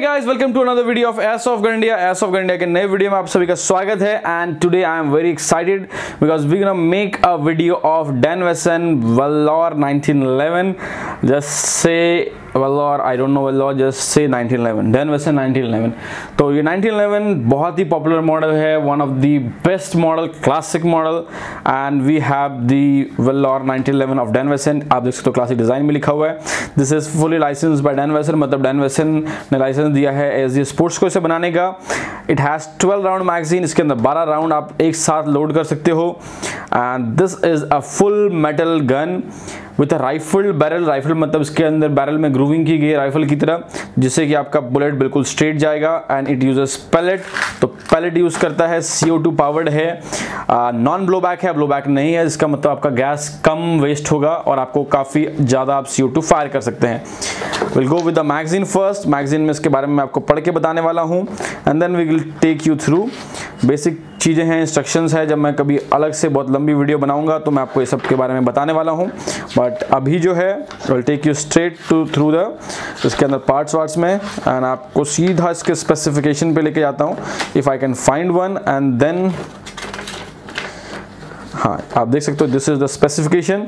Guys welcome to another video of ace of Gandia ace of Gandia के नए video में आप सभी का स्वागत है and today I am very excited because we gonna make a video of Dan Wesson Valor 1911 just say Valor I don't know Valor just say 1911 Dan Wesson 1911 तो ये 1911 बहुत ही पॉपुलर मॉडल है one of the best model classic model and we have the Valor 1911 of Dan Wesson आप देख सकते हो classic design में लिखा हुआ है। This is fully license by Dan Wesson मतलब डैन वेसन ने लाइसेंस दिया है एज ए स्पोर्ट्स को इसे बनाने का। इट हैज़ 12 राउंड मैगजीन इसके अंदर 12 राउंड आप एक साथ लोड कर सकते हो। And this is a full metal gun with a rifle barrel rifle मतलब इसके अंदर बैरल में ग्रूविंग की गई राइफल की तरह, जिससे कि आपका बुलेट बिल्कुल स्ट्रेट जाएगा एंड इट यूजेस पैलेट तो पैलेट यूज़ करता है CO2 पावर्ड है। नॉन ब्लो बैक है ब्लो बैक नहीं है, इसका मतलब आपका गैस कम वेस्ट होगा और आपको काफ़ी ज़्यादा आप CO2 फायर कर सकते हैं। Will go with the magazine first magazine में इसके बारे मैं आपको पढ़ के बताने वाला हूँ and then we will take you through basic चीज़ें हैं इंस्ट्रक्शंस है। जब मैं कभी अलग से बहुत लंबी वीडियो बनाऊँगा तो मैं आपको ये सब के बारे में बताने वाला हूँ। बट अभी जो है will take you straight to through the इसके अंदर पार्ट्स वार्ट्स में एंड आपको सीधा इसके स्पेसिफिकेशन पे लेके जाता हूँ। If I can find one and then हाँ आप देख सकते हो this is the specification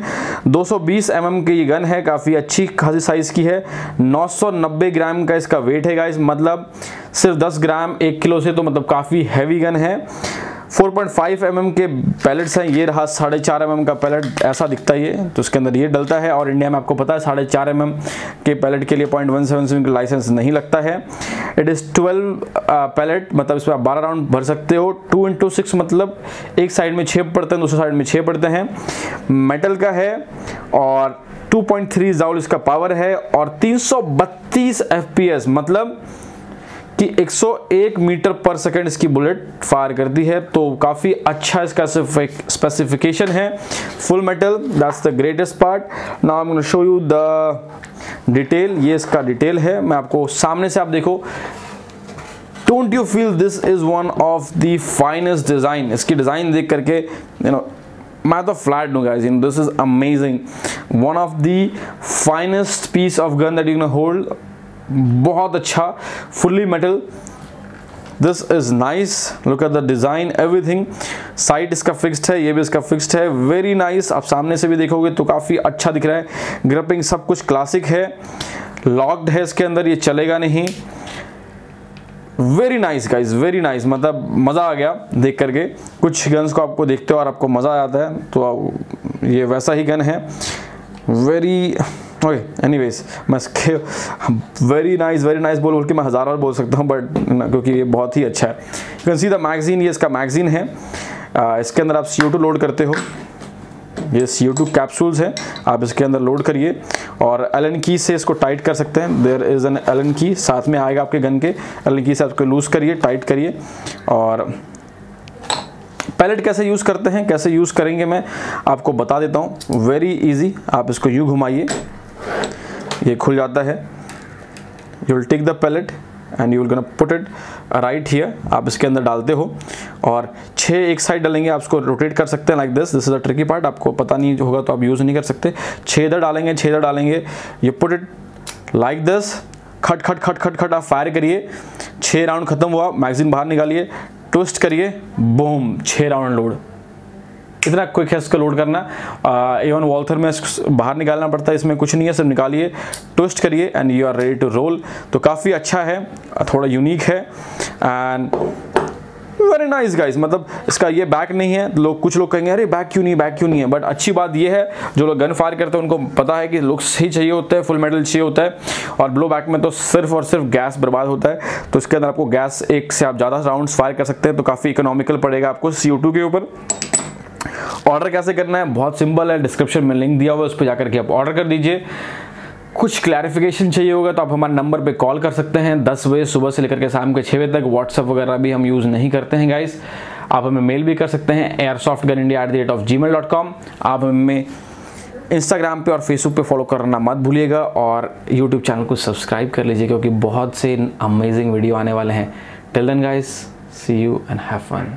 220 mm की ये गन है, काफ़ी अच्छी खासी साइज़ की है। 990 ग्राम का इसका वेट है गाइस मतलब सिर्फ़ 10 ग्राम एक किलो से तो मतलब काफ़ी हैवी गन है। 4.5 mm के पैलेट्स हैं। ये रहा साढ़े चार एम का पैलेट, ऐसा दिखता है ये तो उसके अंदर ये डलता है और इंडिया में आपको पता है साढ़े चार एम के पैलेट के लिए पॉइंट वन सेवन सेवन का लाइसेंस नहीं लगता है। इट इज़ ट्वेल्व पैलेट मतलब इसमें आप बारह राउंड भर सकते हो। टू इंटू सिक्स मतलब एक साइड में छः पड़ते हैं, दूसरे साइड में छः पड़ते हैं। मेटल का है और 2.3 जाउल इसका पावर है और 332 एफपीएस मतलब कि 101 मीटर पर सेकंड इसकी बुलेट फायर करती है तो काफ़ी अच्छा इसका स्पेसिफिकेशन है। Full metal that's the greatest part now I am show you the detail ये इसका डिटेल है। मैं आपको सामने से आप देखो। Don't you feel this is one of the finest design इसकी डिज़ाइन देख करके यू नो मैं तो फ्लैट हूँ guys this is amazing one of the finest piece of gun that you can hold बहुत अच्छा fully metal this is nice look at the design everything side इसका fixed है, ये भी इसका फिक्स्ड है. Very nice nice. आप सामने से भी देखोगे तो काफ़ी अच्छा दिख रहा है. ग्रिपिंग सब कुछ क्लासिक है. लॉक्ड है इसके अंदर, ये चलेगा नहीं. Very nice guys very nice मतलब मज़ा आ गया देख करके. कुछ गन्स को आपको देखते हो और आपको मज़ा आता है तो ये वैसा ही गन है. वेरी ओके एनीवेज मैं इसके वेरी नाइस वेरी नाइस बोल बोल के मैं हज़ार बार बोल सकता हूँ बट क्योंकि ये बहुत ही अच्छा है। You can see the magazine ये इसका मैगजीन है। आ, इसके अंदर आप सी लोड करते हो। ये सी ओ टू कैप्सूल्स हैं। आप इसके अंदर लोड करिए और एल एन की से इसको टाइट कर सकते हैं। There is an Allen key साथ में आएगा आपके गन के। एल एन की से आपको लूज़ करिए टाइट करिए। और पैलेट कैसे यूज़ करते हैं कैसे यूज़ करेंगे मैं आपको बता देता हूँ। वेरी इजी आप इसको यू घुमाइए। ये खुल जाता है। You will take the pellet and you will gonna put it right here आप इसके अंदर डालते हो और छः एक साइड डालेंगे, आप इसको रोटेट कर सकते हैं like this this is a tricky part आपको पता नहीं होगा तो आप यूज़ नहीं कर सकते। छः इधर डालेंगे छः इधर डालेंगे। ये पुट इट लाइक दिस खट खट खट खट खट, आप फायर करिए। छः राउंड खत्म हुआ। मैगजीन बाहर निकालिए। ट्विस्ट करिए। बूम छः राउंड लोड इतना क्विक है इसको लोड करना। इवन वॉल्थर में बाहर निकालना पड़ता है, इसमें कुछ नहीं है, सिर्फ़ निकालिए ट्विस्ट करिए and you are ready to roll तो काफ़ी अच्छा है, थोड़ा यूनिक है एंड वेरी नाइस गाइस मतलब इसका ये बैक नहीं है, लोग, कुछ लोग कहेंगे, अरे बैक क्यों नहीं बैक क्यों नहीं है? बट अच्छी बात ये है, जो लोग गन फायर करते हैं, उनको पता है कि लुक्स ही चाहिए होता है फुल मेटल चाहिए होता है, और ब्लो बैक में तो सिर्फ़ और सिर्फ़ गैस बर्बाद होता है। तो इसके अंदर आपको गैस एक से आप ज़्यादा राउंड फायर कर सकते हैं तो काफ़ी इकोनॉमिकल पड़ेगा आपको सी के ऊपर। ऑर्डर कैसे करना है? बहुत सिंपल है डिस्क्रिप्शन में लिंक दिया हुआ है, उस पर जाकर के आप ऑर्डर कर दीजिए। कुछ क्लैरिफिकेशन चाहिए होगा तो आप हमारे नंबर पे कॉल कर सकते हैं। दस बजे सुबह से लेकर के शाम के छः बजे तक व्हाट्सअप वगैरह भी हम यूज़ नहीं करते हैं गाइस आप हमें मेल भी कर सकते हैं airsoft gun India at the rate of Gmail dot com आप हमें इंस्टाग्राम पे और फेसबुक पे फॉलो करना मत भूलिएगा और यूट्यूब चैनल को सब्सक्राइब कर लीजिए, क्योंकि बहुत से अमेजिंग वीडियो आने वाले हैं। Till then guys see you and have fun